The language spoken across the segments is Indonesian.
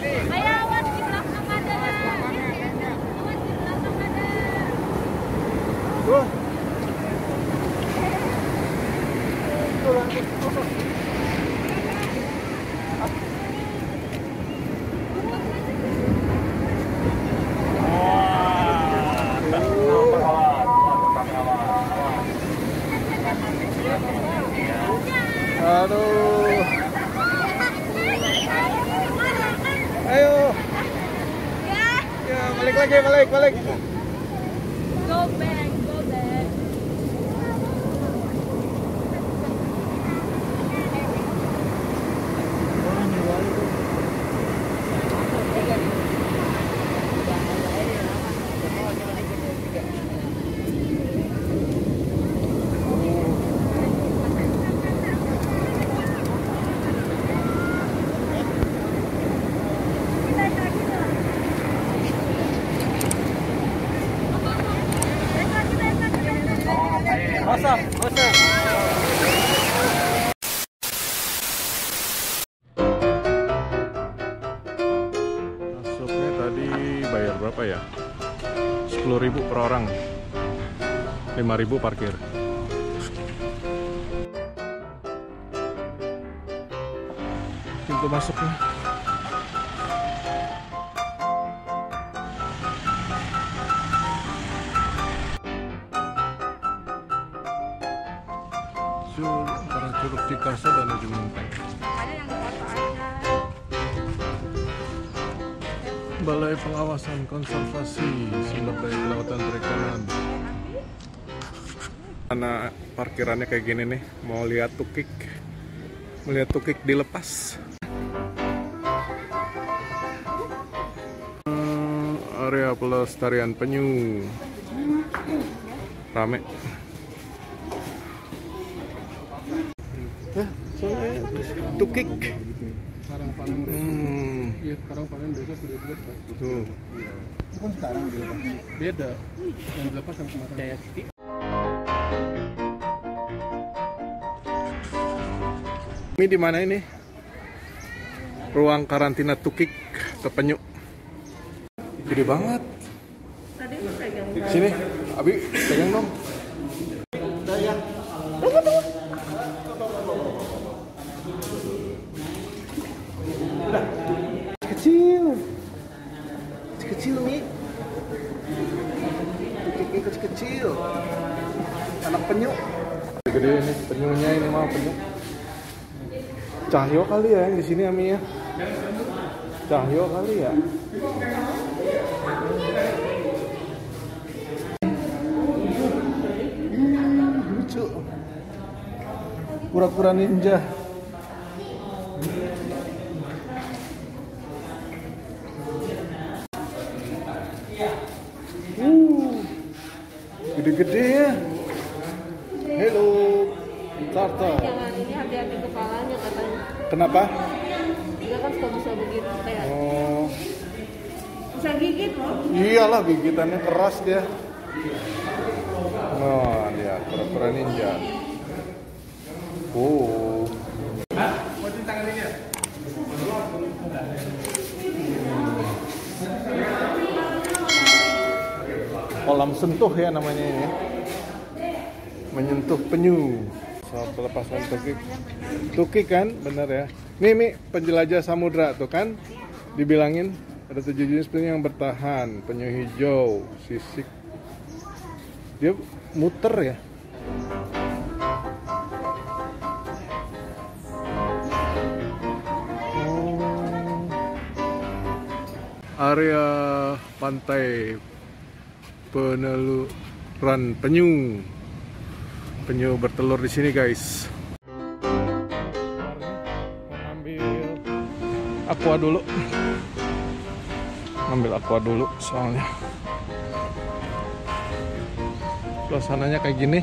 Ayo, awas di belakang ada. Awas di belakang ada. Tuh. Aduh. Ayo. Ya, Ya, balik lagi, balik, balik. go back, go back. Kosong, kosong. Masuknya tadi bayar berapa ya? 10.000 per orang. 5.000 parkir. Pintu masuknya. Antara Curug Cikarsa dan Ujung Menteng. Balai Pengawasan Konservasi Sumber Daya Kelautan Perikanan. Karena parkirannya kayak gini nih, mau lihat tukik, melihat tukik dilepas. Hmm, area pelestarian penyu, rame. Tukik. Panen Hmm, iya sekarang panen besok sudah dilepas. tuh. Itu kan sekarang dilepas. Beda. Yang dilepas yang kemarin. Kayak Ini di mana ini? Ruang karantina tukik kepenyu. Gede banget. Sini, Abi, pegang dong. Kecil nih. Tukiknya kecil-kecil. Anak penyu. Gede ini penyunya ini mah penyu. Cahyo kali ya yang di sini Ami ya. Cahyo kali ya. Hmm, lucu. Pura-pura ninja. Uh, gede-gede ya. Hello, Tartar. Jangan ini hati-hati kepalanya katanya. Kenapa? Dia kan suka bisa begitu kayak Oh, bisa gigit loh. iyalah gigitannya keras dia. Nah, dia pura-pura ninja. Oh. Kolam sentuh ya namanya ini. Menyentuh penyu. Saat pelepasan tukik. Tukik kan, bener ya. Nih, Mi, penjelajah samudra tuh kan dibilangin ada tujuh jenis penyu yang bertahan. Penyu hijau, sisik. Dia muter ya. Oh. Area pantai peneluran penyu. Penyu bertelur di sini, guys. Ambil aqua dulu. Ambil aqua dulu soalnya. Suasananya kayak gini.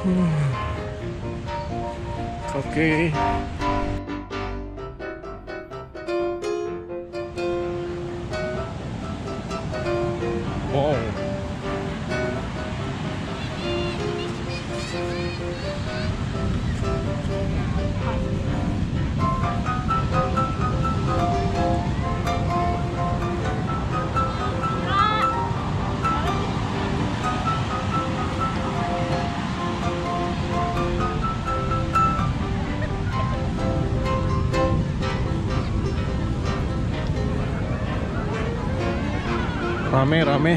Hmm. Oke. Wow. Rame rame.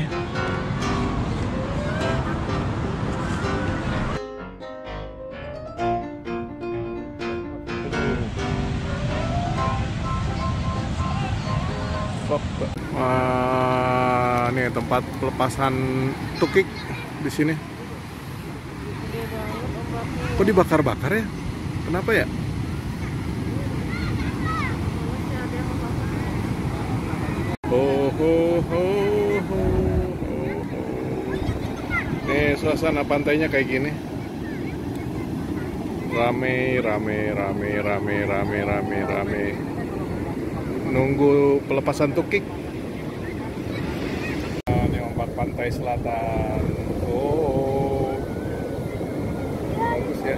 Wah, nih tempat pelepasan tukik di sini. Kok dibakar-bakar ya? Kenapa ya? Ho ho ho suasana pantainya kayak gini. Rame rame rame rame rame rame rame. Nunggu pelepasan tukik. Ini umpat pantai selatan. Oh. Bagus ya.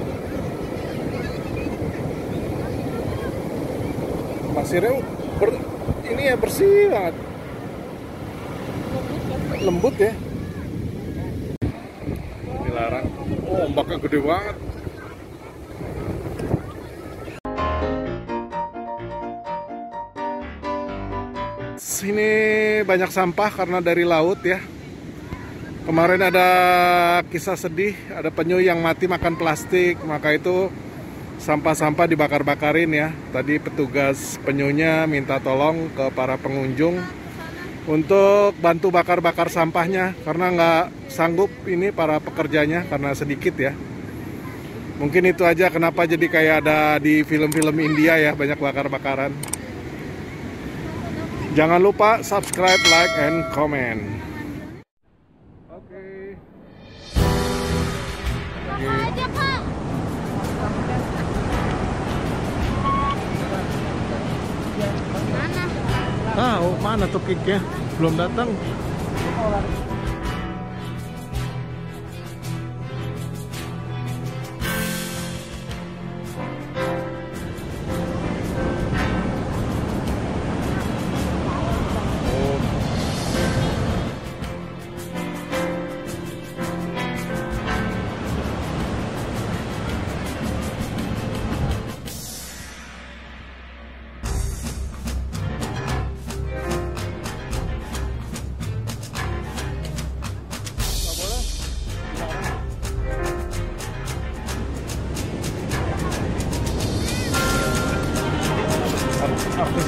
Pasirnya ber- ini ya bersih banget. Lembut ya. Dilarang. Oh, ombaknya gede banget. Sini banyak sampah karena dari laut ya. Kemarin ada kisah sedih, ada penyu yang mati makan plastik, maka itu sampah-sampah dibakar-bakarin ya. Tadi petugas penyunya minta tolong ke para pengunjung untuk bantu bakar-bakar sampahnya karena nggak sanggup ini para pekerjanya karena sedikit ya. Mungkin itu aja kenapa jadi kayak ada di film-film India ya banyak bakar-bakaran. Jangan lupa subscribe, like, and comment. Ah, mana tuh kicknya? Belum datang.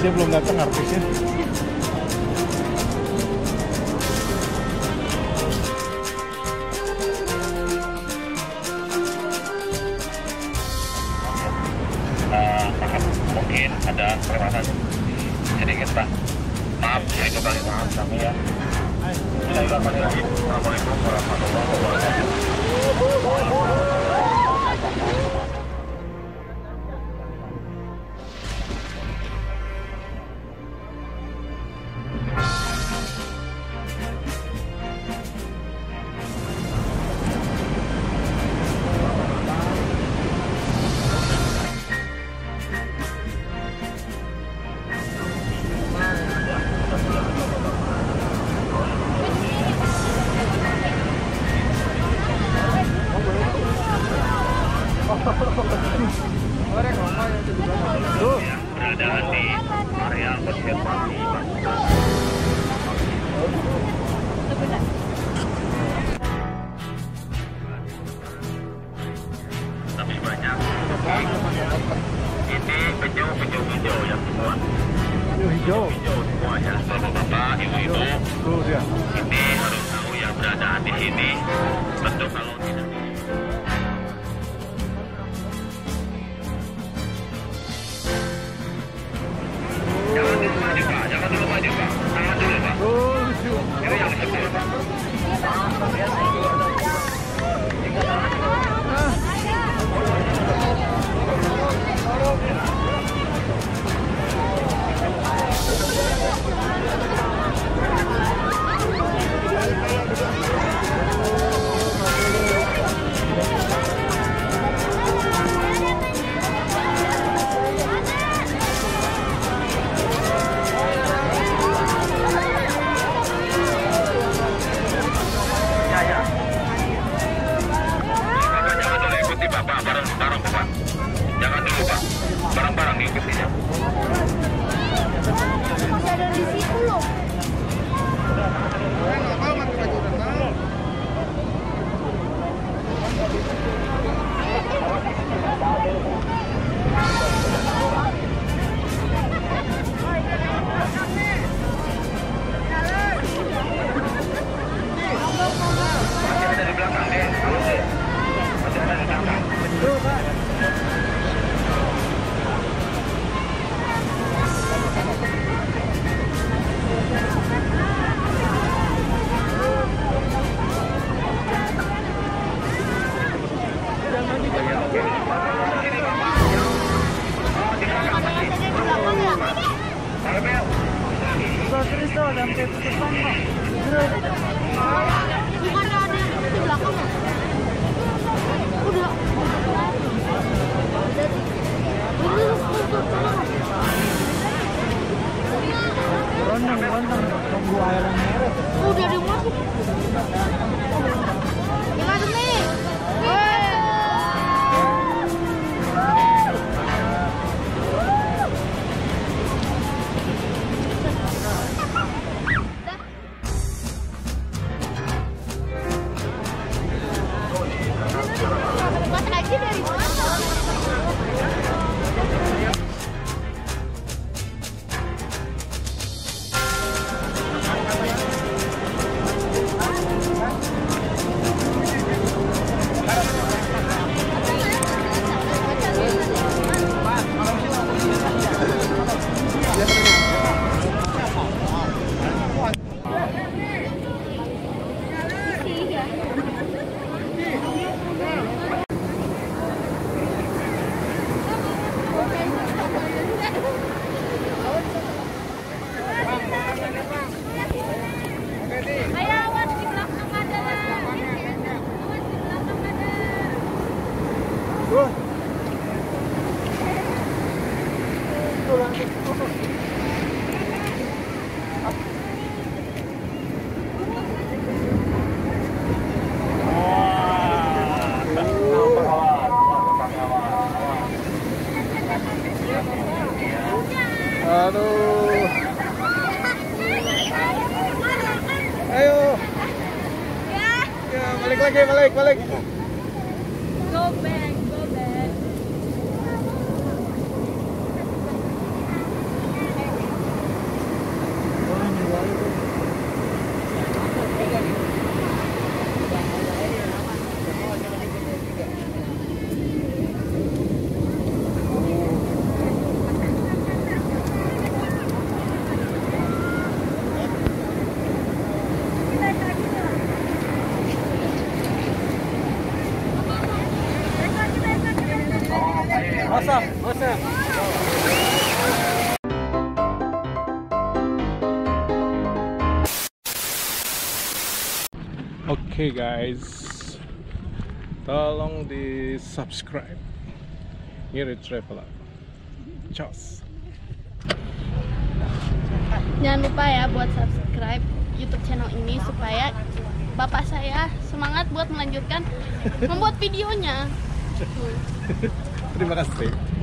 Artisnya belum datang artisnya. Assalamualaikum warahmatullahi wabarakatuh Vou uma. Oke guys, tolong di subscribe. Ngiri Traveler. Cos. Jangan lupa ya buat subscribe YouTube channel ini supaya bapak saya semangat buat melanjutkan membuat videonya. Terima kasih.